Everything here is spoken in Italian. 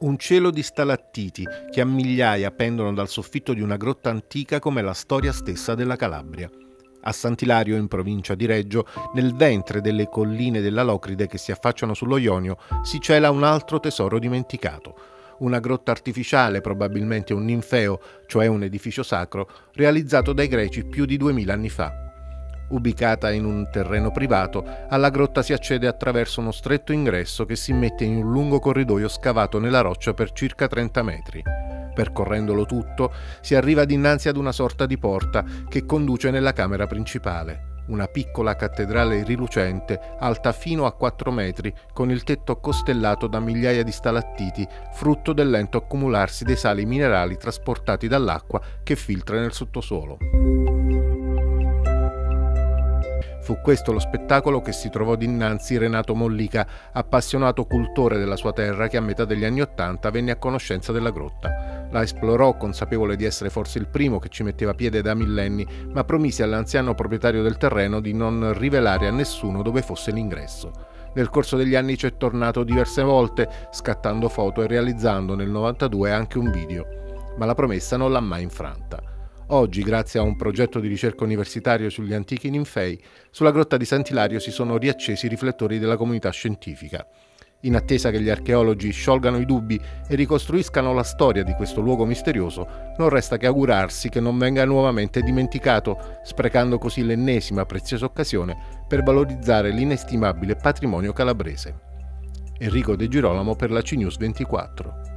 un cielo di stalattiti che a migliaia pendono dal soffitto di una grotta antica come la storia stessa della Calabria. A Sant'Ilario, in provincia di Reggio, nel ventre delle colline della Locride che si affacciano sullo Ionio, si cela un altro tesoro dimenticato. Una grotta artificiale, probabilmente un ninfeo, cioè un edificio sacro, realizzato dai greci più di duemila anni fa. Ubicata in un terreno privato, alla grotta si accede attraverso uno stretto ingresso che si mette in un lungo corridoio scavato nella roccia per circa 30 metri. Percorrendolo tutto, si arriva dinanzi ad una sorta di porta che conduce nella camera principale, una piccola cattedrale rilucente, alta fino a 4 metri, con il tetto costellato da migliaia di stalattiti, frutto del lento accumularsi dei sali minerali trasportati dall'acqua che filtra nel sottosuolo. Fu questo lo spettacolo che si trovò dinanzi Renato Mollica, appassionato cultore della sua terra che a metà degli anni Ottanta venne a conoscenza della grotta. La esplorò, consapevole di essere forse il primo che ci metteva piede da millenni, ma promise all'anziano proprietario del terreno di non rivelare a nessuno dove fosse l'ingresso. Nel corso degli anni ci è tornato diverse volte, scattando foto e realizzando nel 92 anche un video, ma la promessa non l'ha mai infranta. Oggi, grazie a un progetto di ricerca universitario sugli antichi ninfei, sulla grotta di Sant'Ilario si sono riaccesi i riflettori della comunità scientifica. In attesa che gli archeologi sciolgano i dubbi e ricostruiscano la storia di questo luogo misterioso, non resta che augurarsi che non venga nuovamente dimenticato, sprecando così l'ennesima preziosa occasione per valorizzare l'inestimabile patrimonio calabrese. Enrico De Girolamo per la CNews 24.